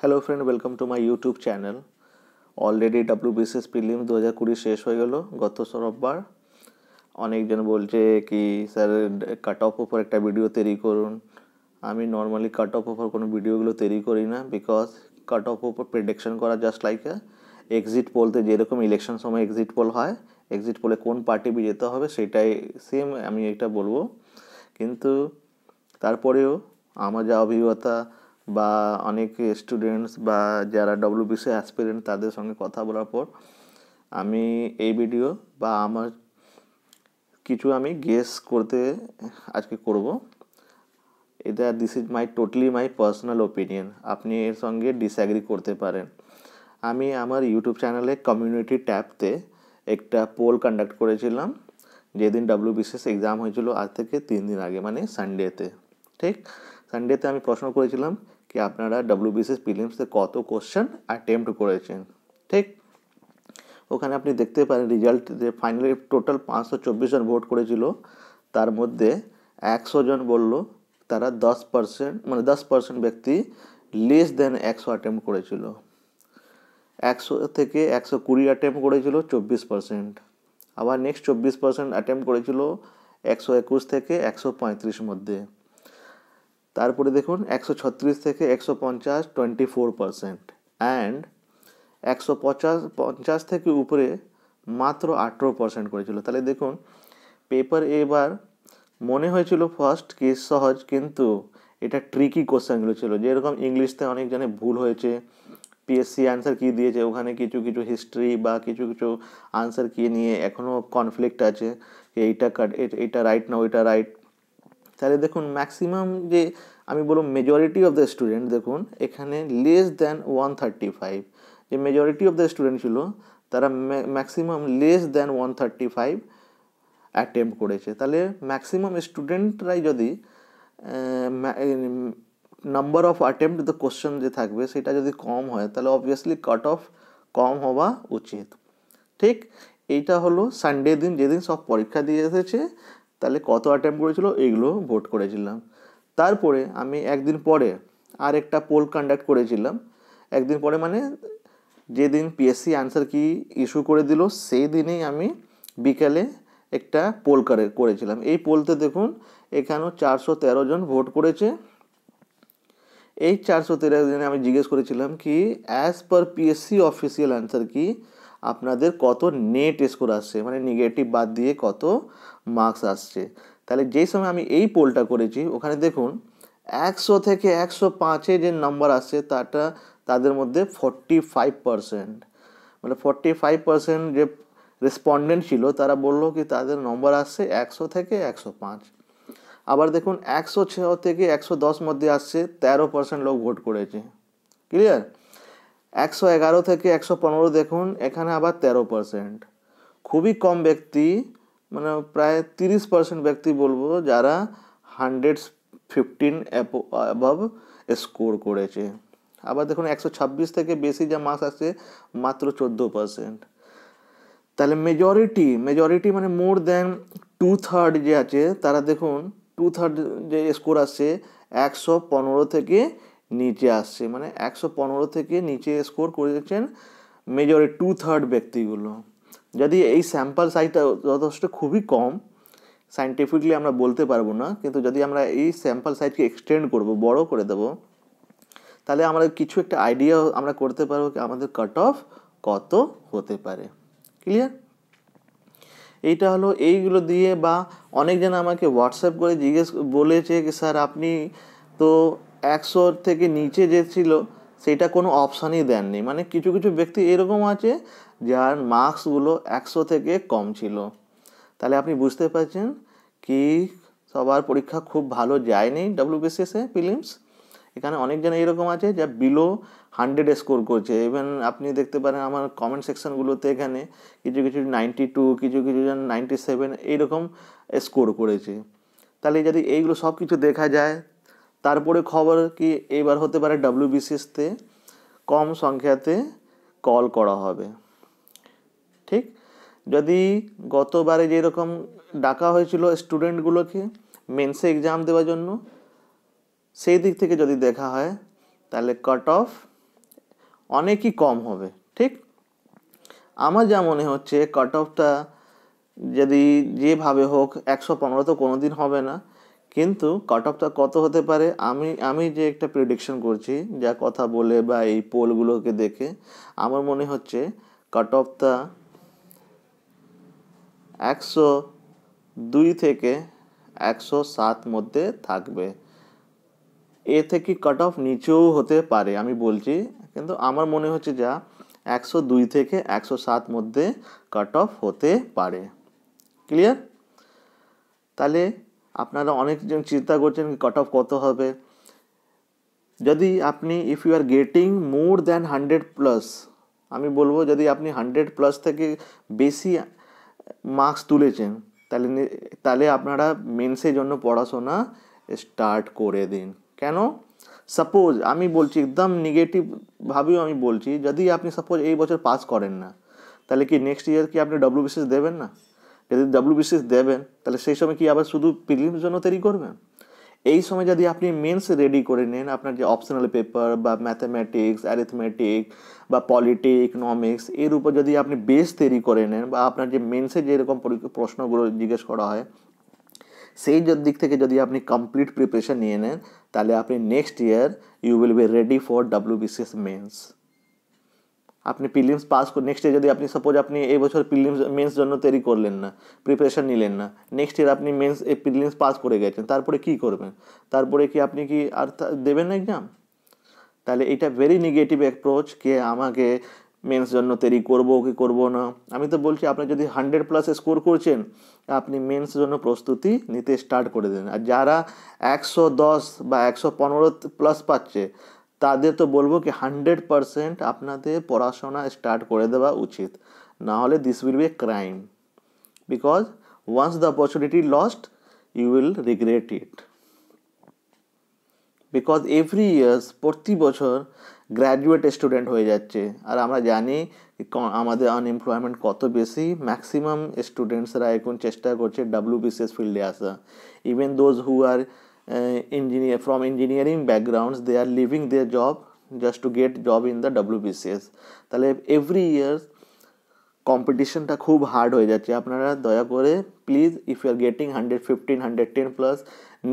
Hello friend welcome to my YouTube channel already WBCS prelim দু হাজার কুড়ি শেষ হয়ে গেল, গত রোববার অনেকজন বলছে কি, স্যার কাট অফ ওপর একটা ভিডিও তৈরি করুন। আমি নর্মালি কাট অফ ওপর কোনো ভিডিওগুলো তৈরি করি না বিকজ কাট অফ ওপর প্রেডিকশন করা জাস্ট লাইক এক্সিট পোলতে যেরকম ইলেকশন সময় এক্সিট পোল হয় এক্সিট পোলে কোন পার্টি বিজেতা হবে সেটাই সেম আমি এটা বলব। কিন্তু তারপরেও আমার যা অভিজ্ঞতা বা অনেক স্টুডেন্টস বা যারা ডব্লিউবিসি অ্যাসপিরেন্ট তাদের সঙ্গে কথা বলার পর আমি এই ভিডিও বা আমার কিছু আমি গেস করতে আজকে করব। এটা this is my totally my personal opinion আপনি এর সঙ্গে ডিসঅ্যাগ্রি করতে পারেন। আমি আমার ইউটিউব চ্যানেলে কমিউনিটি ট্যাবতে একটা পোল কন্ডাক্ট করেছিলাম, যেদিন ডাব্লিউবিসিএস এক্সাম হয়েছিল আজ থেকে তিন দিন আগে মানে সানডেতে ঠিক? সানডেতে আমি প্রশ্ন করেছিলাম কি আপনারা ডাব্লিউবিসিএস প্রিলিমসে কত কোশ্চেন অ্যাটেম্প্ট করেছেন ঠিক ওখানে আপনি দেখতে পারেন রেজাল্ট যে ফাইনালি টোটাল পাঁচশো চব্বিশ জন ভোট করেছিল তার মধ্যে একশো জন বলল তারা দশ পার্সেন্ট মানে দশ পার্সেন্ট ব্যক্তি লেস দেন একশো অ্যাটেম্প করেছিল একশো থেকে একশো কুড়ি অ্যাটেম্প করেছিল চব্বিশ পার্সেন্ট আবার নেক্সট চব্বিশ পার্সেন্ট অ্যাটেম্প করেছিল একশো একুশ থেকে একশো পঁয়ত্রিশ মধ্যে তারপরে দেখুন একশো ছত্রিশ থেকে একশো পঞ্চাশ টোয়েন্টি ফোর পার্সেন্ট অ্যান্ড একশো পঞ্চাশ পঞ্চাশ থেকে উপরে মাত্র আঠেরো পার্সেন্ট করেছিল। তাহলে দেখুন পেপার এবার মনে হয়েছিল ফার্স্ট কি সহজ, কিন্তু এটা ট্রিকি কোশ্চেনগুলো ছিল। যেরকম ইংলিশতে অনেক জানে ভুল হয়েছে পিএসসি অ্যান্সার কী দিয়েছে, ওখানে কিছু কিছু হিস্ট্রি বা কিছু কিছু আনসার কী নিয়ে এখনও কনফ্লিক্ট আছে, এইটা কাট এইটা রাইট না ওইটা রাইট তাহলে দেখুন ম্যাক্সিমাম যে আমি বলব মেজরিটি অফ দ্য স্টুডেন্ট দেখুন, এখানে less than one thirty five যে মেজরিটি অফ দ্য স্টুডেন্ট ছিল, তারা maximum less than one thirty five attempt করেছে। তাহলে ম্যাক্সিমাম স্টুডেন্টরাই যদি number of attempt the question যে থাকবে, সেটা যদি কম হয়, তাহলে অবভিয়াসলি কাট অফ কম হওয়া উচিত। ঠিক, এইটা হলো সানডে দিন, যেদিন সব পরীক্ষা দিয়ে এসেছে তাহলে কত অ্যাটেম্প করেছিল? এইগুলো ভোট করেছিলাম। তারপরে আমি একদিন পরে আর একটা পোল কন্ডাক্ট করেছিলাম। একদিন পরে মানে যেদিন পিএসসি অ্যান্সার কি ইস্যু করে দিল, সেই দিনেই আমি বিকালে একটা পোল করে, করেছিলাম। এই পোলতে দেখুন, এখানেও চারশো তেরো জন ভোট করেছে। এই চারশো তেরো জনে আমি জিজ্ঞেস করেছিলাম কি as per PSC official answer কি, আপনাদের কত নেট স্কোর আসছে? মানে নেগেটিভ বাদ দিয়ে কত মার্কস আসছে। তাহলে যেই সময় আমি এই পোলটা করেছি, ওখানে দেখুন, একশো থেকে একশো পাঁচে যে নাম্বার আসছে তাটা তাদের মধ্যে ফর্টি ফাইভ পারসেন্ট মানে ফর্টি ফাইভ পারসেন্ট যে রেসপন্ডেন্ট ছিল, তারা বলল কি তাদের নম্বর আসছে একশো থেকে একশো পাঁচ। আবার দেখুন, একশো ছ থেকে একশো দশ মধ্যে আসছে, তেরো পার্সেন্ট লোক ভোট করেছে। ক্লিয়ার একশো এগারো থেকে একশো পনেরো দেখুন, এখানে আবার তেরো পার্সেন্ট খুবই কম ব্যক্তি মানে প্রায় তিরিশ পার্সেন্ট ব্যক্তি বলব যারা হান্ড্রেড ফিফটিন অ্যাবভ স্কোর করেছে। আবার দেখুন একশো ছাব্বিশ থেকে বেশি যা মার্কস আসছে, মাত্র চোদ্দ পার্সেন্ট তাহলে মেজরিটি মেজরিটি মানে মোর দেন টু থার্ড যে আছে, তারা দেখুন টু থার্ড যে স্কোর আসছে, একশো পনেরো থেকে নিচে আসছে। মানে একশো পনেরো থেকে নিচে স্কোর করেছেন মেজরিটি টু থার্ড ব্যক্তিগুলো। যদি এই স্যাম্পল সাইজটা যথেষ্ট খুবই কম সাইন্টিফিকলি আমরা বলতে পারব না, কিন্তু যদি আমরা এই স্যাম্পল সাইজকে এক্সটেন্ড করব, বড় করে দেব, তাহলে আমরা কিছু একটা আইডিয়া আমরা করতে পারব আমাদের কাট অফ কত হতে পারে। ক্লিয়ার এইটা হলো এইগুলো দিয়ে বা অনেকজন আমাকে হোয়াটসঅ্যাপ করে জিজ্ঞেস বলেছে কি, স্যার, আপনি তো একশো থেকে নিচে যে ছিল, সেটা কোনো অপশানই দেননি। মানে কিছু কিছু ব্যক্তি এরকম আছে যার মার্কসগুলো একশো থেকে কম ছিল। তাহলে আপনি বুঝতে পারছেন কি সবার পরীক্ষা খুব ভালো যায়নি ডাব্লিউবিসিএসে ফিলিমস এখানে অনেকজন এরকম আছে যা বিলো হান্ড্রেড স্কোর করছে। ইভেন আপনি দেখতে পারেন আমার কমেন্ট সেকশনগুলোতে এখানে কিছু কিছু নাইনটি টু কিছু কিছু জন নাইনটি সেভেন এইরকম স্কোর করেছে। তাহলে যদি এইগুলো সব কিছু দেখা যায়, তারপরে খবর কি এবার হতে পারে ডাব্লিউবিসিএসতে কম সংখ্যাতে কল করা হবে। ঠিক? যদি গতবারে যেরকম ডাকা হয়েছিল স্টুডেন্টগুলোকে মেন্সে এক্সাম দেওয়ার জন্য, সেই দিক থেকে যদি দেখা হয়, তাহলে কাট অফ অনেকই কম হবে, ঠিক? আমার যা মনে হচ্ছে কাট অফটা যদি যেভাবে হোক, একশো পনেরো তো কোনো দিন হবে না, কিন্তু কাট অফটা কত হতে পারে, আমি আমি যে একটা প্রেডিকশন করছি, যা কথা বলে বা এই পোলগুলোকে দেখে, আমার মনে হচ্ছে কাট অফটা একশো দুই থেকে একশো সাত মধ্যে থাকবে। এ থেকে কাট অফ নিচেও হতে পারে, আমি বলছি। কিন্তু আমার মনে হচ্ছে যা, একশো দুই থেকে একশো সাত মধ্যে কাট অফ হতে পারে। ক্লিয়ার তাহলে আপনারা অনেকজন চিন্তা করছেন কাট অফ কত হবে। যদি আপনি if you are getting more than hundred plus আমি বলব যদি আপনি হান্ড্রেড প্লাস থেকে বেশি মার্কস তুলেছেন, তাহলে তাহলে আপনারা মেন্সের জন্য পড়াশোনা স্টার্ট করে দিন। কেন? সাপোজ আমি বলছি, একদম নেগেটিভভাবেও আমি বলছি, যদি আপনি সাপোজ এই বছর পাস করেন না, তাহলে কি নেক্সট ইয়ার কি আপনি ডব্লিউ বিসিএস দেবেন না? যদি ডব্লিউ বিসিএস দেবেন, তাহলে সেই সময় কি আবার শুধু প্রিলিমস জন্য তৈরি করবেন? এই সময় যদি আপনি মেন্স রেডি করে নেন, আপনার যে অপশনাল পেপার বা ম্যাথামেটিক্স অ্যারিথমেটিক বা পলিটি ইকোনমিক্স এর উপর যদি আপনি বেস তৈরি করে নেন বা আপনার যে মেন্সে যেরকম প্রশ্নগুলো জিজ্ঞেস করা হয়, সেই দিক থেকে যদি আপনি কমপ্লিট প্রিপারেশন নিয়ে নেন, তাহলে আপনি next year you will be ready for W BCS mains আপনি প্রিলিমস পাস নেক্সট ইয়ার যদি আপনি সাপোজ আপনি এই বছর প্রিলিমস মেন্স জন্য তৈরি করলেন না প্রিপারেশন নিলেন না নেক্সট ইয়ার আপনি মেন্স এই প্রিলিমস পাস করে গেছেন, তারপরে কি করবেন? তারপরে কি আপনি কি আর দেবেন না এক্সাম তাহলে এটা ভেরি নেগেটিভ অ্যাপ্রোচ কে আমাকে মেন্স জন্য তৈরি করব কি করব না? আমি তো বলছি, আপনি যদি হান্ড্রেড প্লাসে স্কোর করছেন, আপনি মেন্স জন্য প্রস্তুতি নিতে স্টার্ট করে দেন আর যারা একশো দশ বা একশো পনেরো প্লাস পাচ্ছে তাদের তো বলব কি হান্ড্রেড পারসেন্ট আপনাদের পড়াশোনা স্টার্ট করে দেওয়া উচিত। না হলে this will be a crime because once the opportunity lost you will regret it because every years প্রতি বছর গ্র্যাজুয়েট স্টুডেন্ট হয়ে যাচ্ছে। আর আমরা জানি আমাদের আনএমপ্লয়মেন্ট কত বেশি ম্যাক্সিমাম স্টুডেন্টসরা এখন চেষ্টা করছে ডাব্লিউবিসিএস ফিল্ডে আসা। Even those who are engineer, from engineering backgrounds, they are leaving their job just to get job in the WBCS তাহলে এভরি ইয়ার কম্পিটিশনটা খুব হার্ড হয়ে যাচ্ছে। আপনারা দয়া করে please if you are getting hundred fifteen hundred ten plus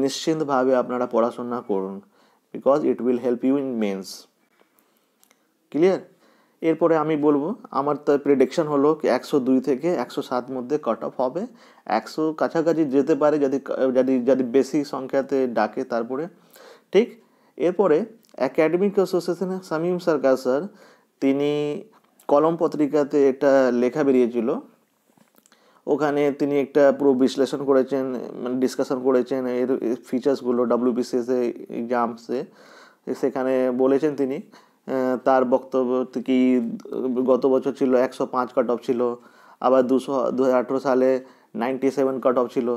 নিশ্চিন্তভাবে আপনারা পড়াশোনা করুন because it will help you in mains clear এরপরে আমি বলব, আমার তো প্রেডিকশন হলো একশো দুই থেকে একশো সাত মধ্যে কাট অফ হবে। একশো কাছাকাছি যেতে পারে যদি যদি যদি বেশি সংখ্যাতে ডাকে তারপরে। ঠিক, এরপরে অ্যাকাডেমিক অ্যাসোসিয়েশনের শামীম সরকার স্যার তিনি কলম পত্রিকাতে একটা লেখা বেরিয়েছিল। ওখানে তিনি একটা পুরো বিশ্লেষণ করেছেন মানে ডিসকাশন করেছেন, এর ফিচার্সগুলো ডাব্লিউবিসিএস এক্সামসে সেখানে বলেছেন তিনি তার বক্তব্য কি গত বছর ছিল একশো পাঁচ কাট অফ ছিল, আবার দুশো দু হাজার আঠেরো সালে নাইনটি সেভেন কাট অফ ছিল।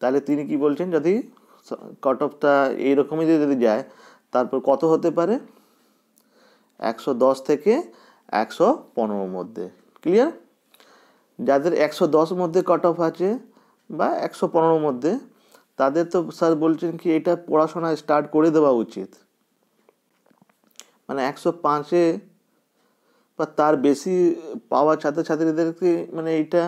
তাহলে তিনি কি বলছেন, যদি কাট অফটা এইরকমই যদি যায়, তারপর কত হতে পারে? একশো দশ থেকে একশো পনেরোর মধ্যে। ক্লিয়ার যাদের একশো দশ মধ্যে কাট অফ আছে বা একশো পনেরোর মধ্যে, তাদের তো স্যার বলছেন কি, এটা পড়াশোনা স্টার্ট করে দেওয়া উচিত। মানে একশো পাঁচে বা তার বেশি পাওয়া ছাত্রছাত্রীদেরকে মানে এইটা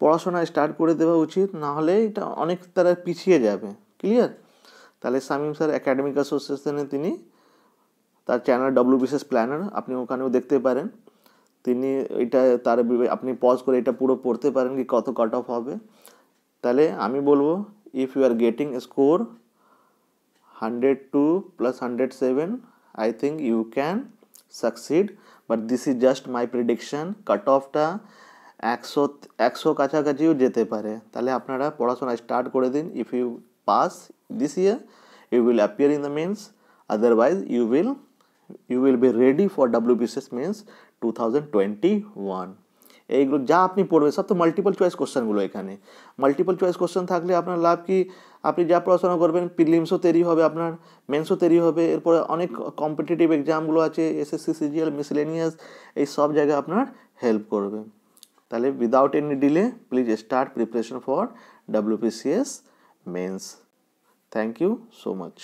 পড়াশোনা স্টার্ট করে দেওয়া উচিত, না হলে এটা অনেক তারা পিছিয়ে যাবে। ক্লিয়ার তাহলে শামীম স্যার একাডেমিক অ্যাসোসিয়েশনে তিনি তার চ্যানেল ডব্লিউ বিশেষ প্ল্যানার আপনি ওখানেও দেখতে পারেন। তিনি এটা তার আপনি পজ করে এটা পুরো পড়তে পারেন কি কত কাট অফ হবে। তাহলে আমি বলব if you are getting score hundred two plus hundred seven I think you can succeed, but this is just my prediction. Cut অফটা একশো একশো কাছাকাছিও যেতে পারে। তাহলে আপনারা পড়াশোনা স্টার্ট করে দিন। If you pass this year you will appear in the mains otherwise you will you will be ready for WBCS mains two thousand twenty one এইগুলো যা আপনি পড়বেন, সব তো মাল্টিপল চয়েস কোশ্চেনগুলো এখানে। মাল্টিপল চয়েস কোশ্চেন থাকলে আপনার লাভ কি? আপনি যা পড়াশোনা করবেন প্রিলিমসও তৈরি হবে আপনার মেন্সও তৈরি হবে, এরপরে অনেক কম্পিটিটিভ এক্সামগুলো আছে এসএসসি সিজিএল মিসলেনিয়াস এই সব জায়গায় আপনার হেল্প করবে। তাহলে without any delay please start preparation for WPCS mains thank you so much